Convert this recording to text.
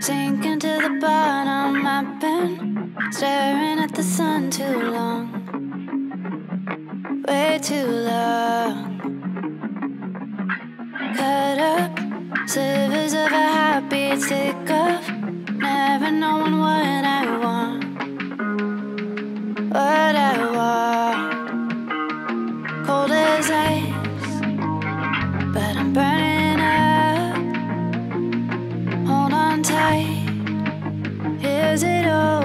sinking to the bottom. I've been staring at the sun too long, way too long. Cut up slivers of a heartbeat, sick of never knowing what I want, what I want. Cold as ice. Is it all?